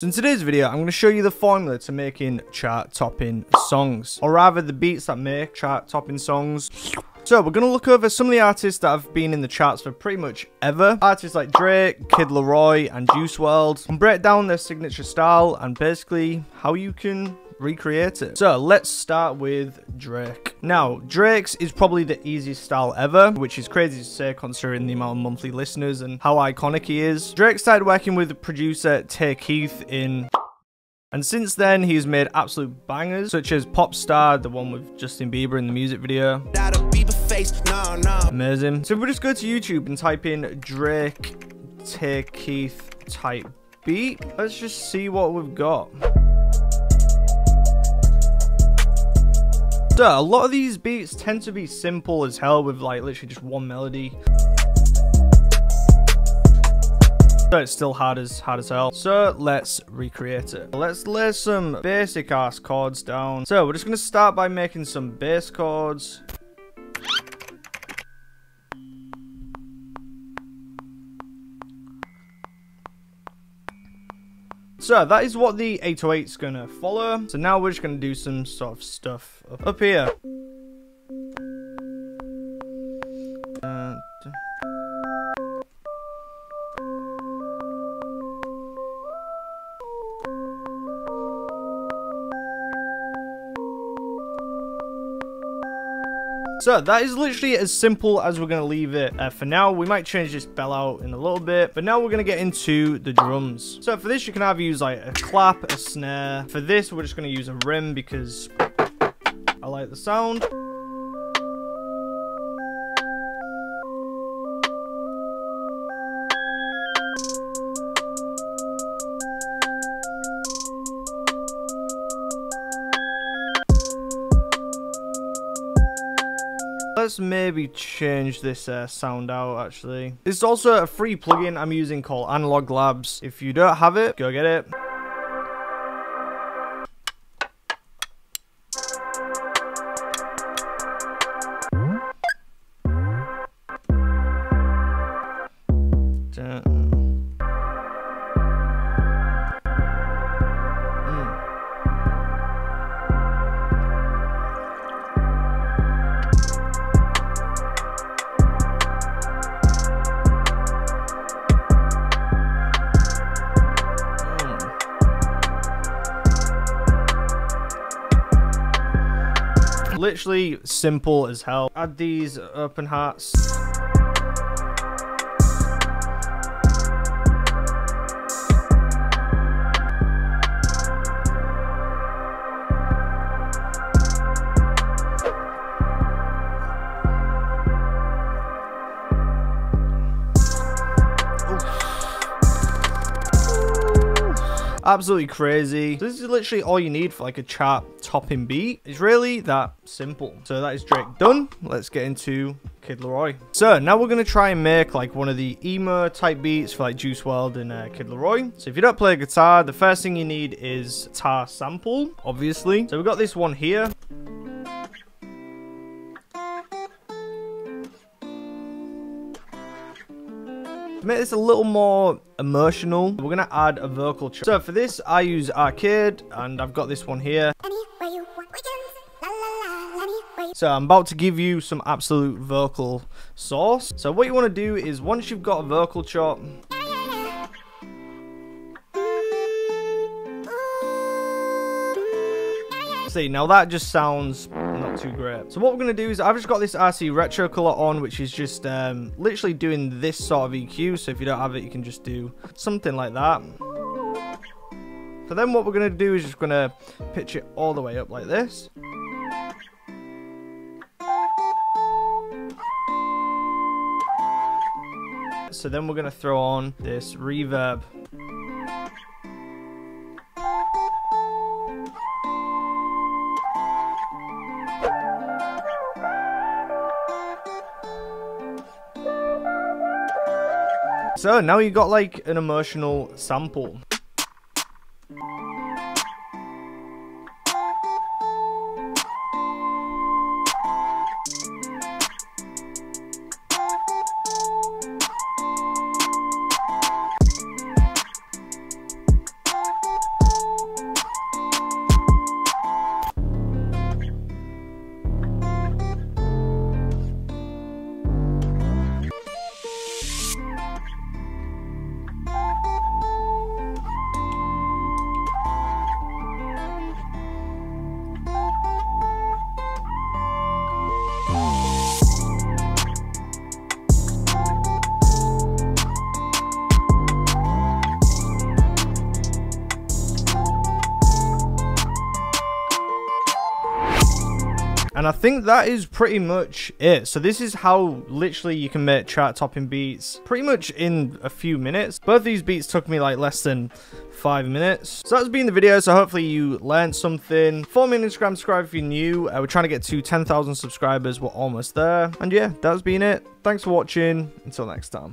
So in today's video, I'm going to show you the formula to making chart-topping songs, or rather the beats that make chart-topping songs. So we're going to look over some of the artists that have been in the charts for pretty much ever. Artists like Drake, Kid Laroi, and Juice WRLD, and break down their signature style and basically how you can recreate it. So let's start with Drake. Now, Drake's is probably the easiest style ever, which is crazy to say considering the amount of monthly listeners and how iconic he is. Drake started working with producer Tay Keith in and since then, he's made absolute bangers, such as Pop Star, the one with Justin Bieber in the music video. Amazing. So if we just go to YouTube and type in Drake Tay Keith type beat, let's just see what we've got. So a lot of these beats tend to be simple as hell with like literally just one melody. So it's still hard as hard as hell. So let's recreate it. Let's lay some basic ass chords down. So we're just gonna start by making some bass chords. So that is what the 808 is going to follow. So now we're just going to do some sort of stuff up here. So that is literally as simple as we're going to leave it uh, for now. We might change this bell out in a little bit, but now we're going to get into the drums. So for this, you can either use like a clap, a snare. For this, we're just going to use a rim because I like the sound. Let's maybe change this uh, sound out actually. This is also a free plugin I'm using called Analog Labs. If you don't have it, go get it. Literally simple as hell. Add these open hats. Absolutely crazy. this is literally all you need for like a chart topping beat. It's really that simple. So that is Drake done. Let's get into Kid Laroi. So now we're going to try and make like one of the emo type beats for like Juice WRLD and uh, Kid Laroi. So if you don't play guitar, the first thing you need is guitar sample, obviously. So we've got this one here. To make this a little more emotional, we're going to add a vocal track. So for this, I use Arcade, and I've got this one here. So I'm about to give you some absolute vocal sauce. So what you want to do is once you've got a vocal chop, See, now that just sounds too great. So what we're going to do is I've just got this RC Retro color on, which is just um, literally doing this sort of EQ. So if you don't have it, you can just do something like that. So then what we're going to do is just going to pitch it all the way up like this. So then we're going to throw on this reverb. So now you got like an emotional sample. And I think that is pretty much it. So this is how literally you can make chart topping beats pretty much in a few minutes. Both these beats took me like less than five minutes. So that's been the video. So hopefully you learned something. Follow me on Instagram, subscribe if you're new. Uh, we're trying to get to 10,000 subscribers. We're almost there. And yeah, that's been it. Thanks for watching. Until next time.